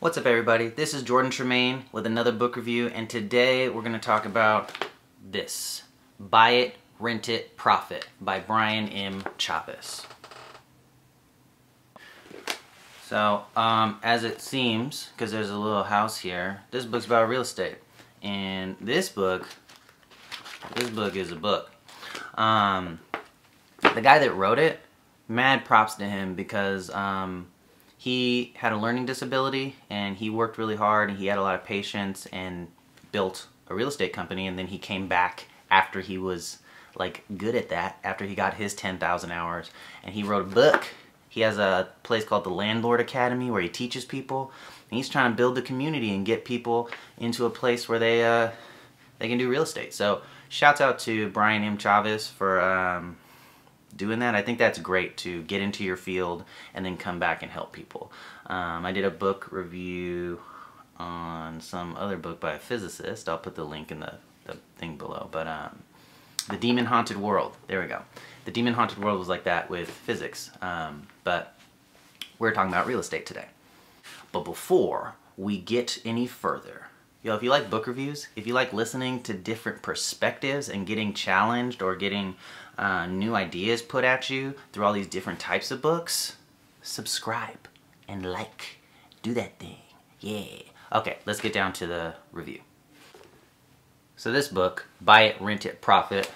What's up everybody? This is Jordan Tremaine with another book review and today we're going to talk about this. Buy It, Rent It, Profit by Bryan M. Chavis. So, um, as it seems, because there's a little house here, this book's about real estate. And this book, this book is a book. Um, the guy that wrote it, mad props to him because um, he had a learning disability and he worked really hard and he had a lot of patience and built a real estate company and then he came back after he was like good at that after he got his 10,000 hours. And he wrote a book. He has a place called the Landlord Academy where he teaches people. And he's trying to build the community and get people into a place where they uh, they can do real estate. So shouts out to Bryan M. Chavis for um, doing that. I think that's great to get into your field and then come back and help people. Um, I did a book review on some other book by a physicist. I'll put the link in the, the thing below. But um, The Demon Haunted World. There we go. The Demon Haunted World was like that with physics. Um, but we're talking about real estate today. But before we get any further, Yo, if you like book reviews, if you like listening to different perspectives and getting challenged or getting uh, new ideas put at you through all these different types of books, subscribe and like. Do that thing. Yeah. Okay, let's get down to the review. So this book, Buy It, Rent It, Profit,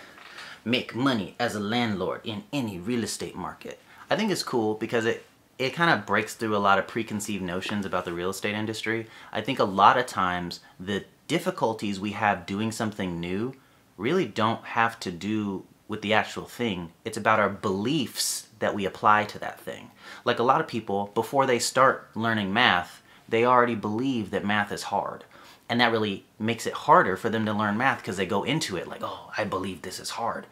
Make Money as a Landlord in Any Real Estate Market. I think it's cool because it it kind of breaks through a lot of preconceived notions about the real estate industry. I think a lot of times the difficulties we have doing something new really don't have to do with the actual thing. It's about our beliefs that we apply to that thing. Like a lot of people, before they start learning math, they already believe that math is hard. And that really makes it harder for them to learn math because they go into it like, oh, I believe this is hard.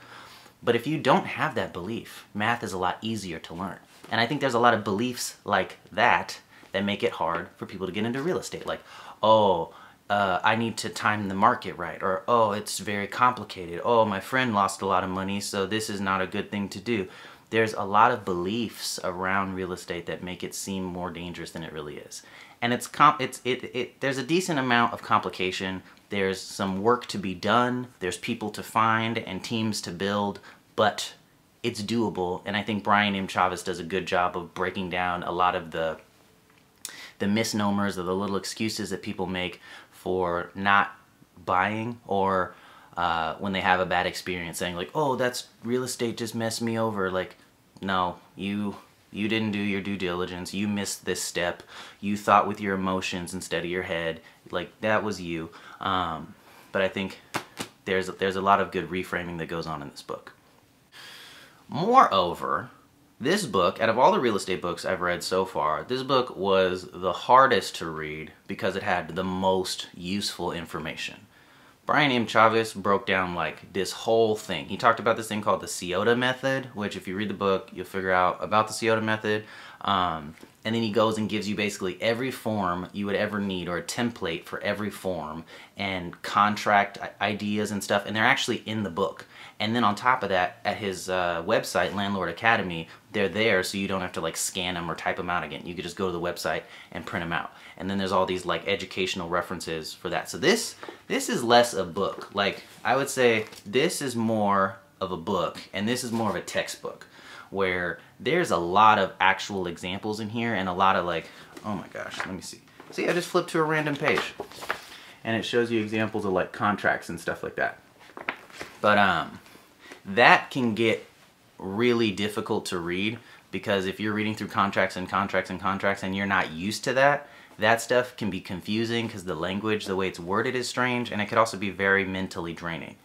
But if you don't have that belief, math is a lot easier to learn. And I think there's a lot of beliefs like that that make it hard for people to get into real estate. Like, oh, uh, I need to time the market right. Or, oh, it's very complicated. Oh, my friend lost a lot of money, so this is not a good thing to do. There's a lot of beliefs around real estate that make it seem more dangerous than it really is. And it's, comp it's it, it, there's a decent amount of complication. There's some work to be done. There's people to find and teams to build, but it's doable. And I think Bryan M. Chavis does a good job of breaking down a lot of the the misnomers or the little excuses that people make for not buying or uh, when they have a bad experience saying like, oh, that's real estate just messed me over. Like, no, you you didn't do your due diligence. You missed this step. You thought with your emotions instead of your head. Like that was you. Um, but I think there's there's a lot of good reframing that goes on in this book. Moreover, this book, out of all the real estate books I've read so far, this book was the hardest to read because it had the most useful information. Bryan M. Chavis broke down like this whole thing. He talked about this thing called the CIOTA method, which if you read the book, you'll figure out about the CIOTA method. Um, and then he goes and gives you basically every form you would ever need or a template for every form and contract ideas and stuff. And they're actually in the book. And then on top of that, at his uh, website, Landlord Academy, they're there so you don't have to like scan them or type them out again. You could just go to the website and print them out. And then there's all these like educational references for that. So this, this is less a book. Like I would say this is more of a book and this is more of a textbook where there's a lot of actual examples in here and a lot of like, oh my gosh, let me see. See, I just flipped to a random page and it shows you examples of like contracts and stuff like that. But um, that can get really difficult to read because if you're reading through contracts and contracts and contracts and you're not used to that, that stuff can be confusing because the language, the way it's worded is strange and it could also be very mentally draining.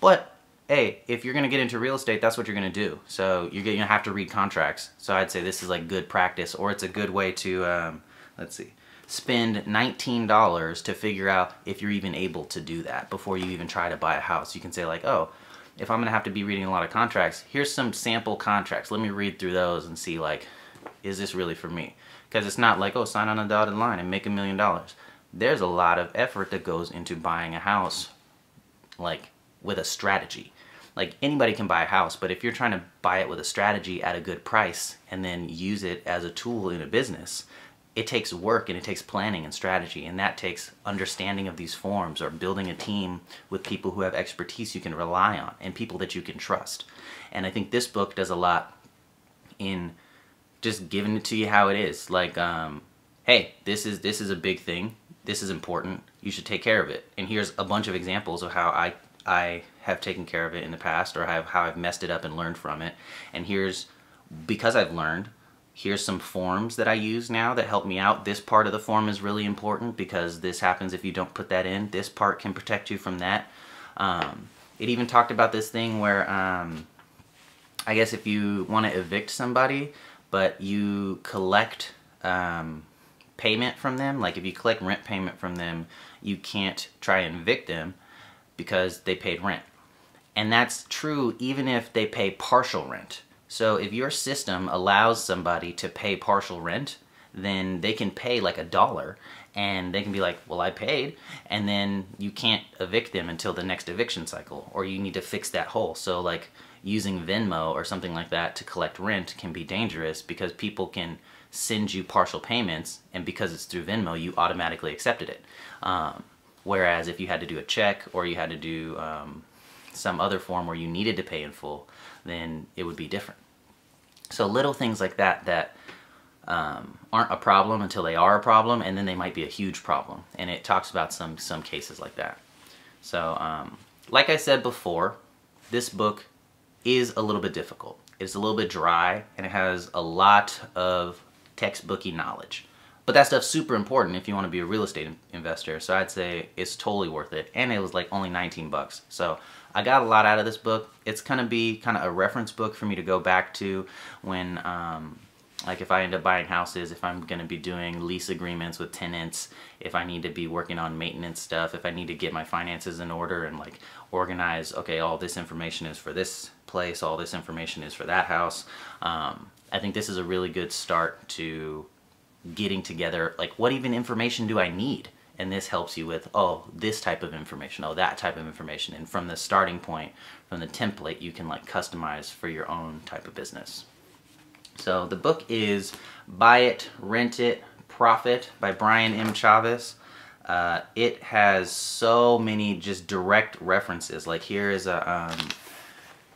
But hey, if you're going to get into real estate, that's what you're going to do. So you're going to have to read contracts. So I'd say this is like good practice, or it's a good way to, um, let's see, spend $19 to figure out if you're even able to do that before you even try to buy a house. You can say like, oh, if I'm going to have to be reading a lot of contracts, here's some sample contracts. Let me read through those and see like, is this really for me? Because it's not like, oh, sign on a dotted line and make a million dollars. There's a lot of effort that goes into buying a house like with a strategy like anybody can buy a house, but if you're trying to buy it with a strategy at a good price and then use it as a tool in a business, it takes work and it takes planning and strategy and that takes understanding of these forms or building a team with people who have expertise you can rely on and people that you can trust. And i think this book does a lot in just giving it to you how it is. Like um, hey this is this is a big thing. This is important. You should take care of it. And here's a bunch of examples of how i i have taken care of it in the past or have how i've messed it up and learned from it and here's because i've learned here's some forms that I use now that help me out. This part of the form is really important because this happens if you don't put that in. This part can protect you from that. Um, it even talked about this thing where um, I guess if you want to evict somebody, but you collect um, payment from them, like if you collect rent payment from them, you can't try and evict them because they paid rent. And that's true even if they pay partial rent. So if your system allows somebody to pay partial rent, then they can pay like a dollar and they can be like, well, I paid. And then you can't evict them until the next eviction cycle or you need to fix that hole. So like using Venmo or something like that to collect rent can be dangerous because people can send you partial payments and because it's through Venmo, you automatically accepted it. Um, whereas if you had to do a check or you had to do um, some other form where you needed to pay in full, then it would be different. So little things like that that um, aren't a problem until they are a problem, and then they might be a huge problem. And it talks about some some cases like that. So, um, like I said before, this book is a little bit difficult. It's a little bit dry, and it has a lot of textbooky knowledge. But that stuff's super important if you want to be a real estate investor. So I'd say it's totally worth it. And it was like only 19 bucks. So I got a lot out of this book. It's going to be kind of a reference book for me to go back to when, um, like if I end up buying houses, if I'm going to be doing lease agreements with tenants, if I need to be working on maintenance stuff, if I need to get my finances in order and like organize, okay, all this information is for this place, all this information is for that house. Um, I think this is a really good start to getting together, like what even information do I need? and this helps you with oh this type of information oh that type of information. And from the starting point from the template you can like customize for your own type of business. So the book is buy it rent it profit by bryan m. Chavis. Uh, it has so many just direct references. Like here is a um,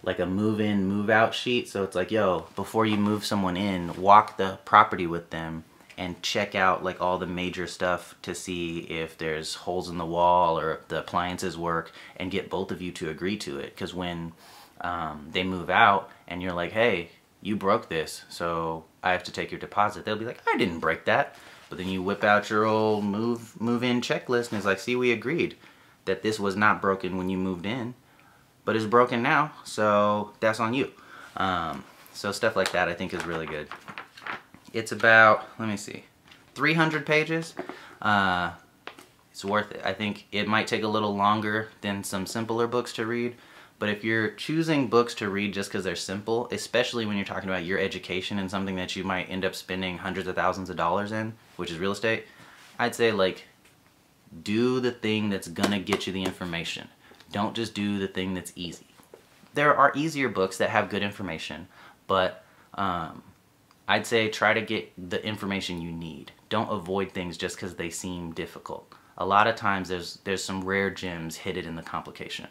like a move in move out sheet. So it's like yo before you move someone in walk the property with them and check out like all the major stuff to see if there's holes in the wall or if the appliances work and get both of you to agree to it. Because when um, they move out and you're like hey you broke this so I have to take your deposit they'll be like I didn't break that. But then you whip out your old move move in checklist and it's like see we agreed that this was not broken when you moved in but it's broken now so that's on you. Um, so stuff like that I think is really good it's about, let me see, 300 pages. Uh, it's worth it. I think it might take a little longer than some simpler books to read, but if you're choosing books to read just because they're simple, especially when you're talking about your education and something that you might end up spending hundreds of thousands of dollars in, which is real estate, I'd say like do the thing that's gonna get you the information. Don't just do the thing that's easy. There are easier books that have good information, but um, I'd say try to get the information you need. Don't avoid things just because they seem difficult. A lot of times there's, there's some rare gems hidden in the complication.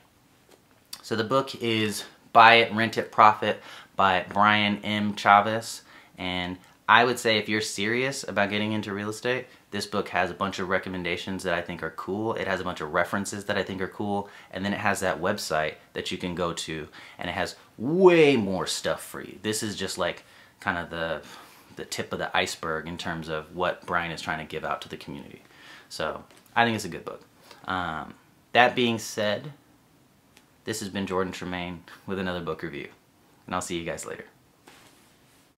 So the book is Buy It, Rent It, Profit by Bryan M. Chavis. And I would say if you're serious about getting into real estate, this book has a bunch of recommendations that I think are cool. It has a bunch of references that I think are cool. And then it has that website that you can go to. And it has way more stuff for you. This is just like kind of the the tip of the iceberg in terms of what Bryan is trying to give out to the community. So I think it's a good book. Um, that being said, this has been Jordan Tremaine with another book review, and I'll see you guys later.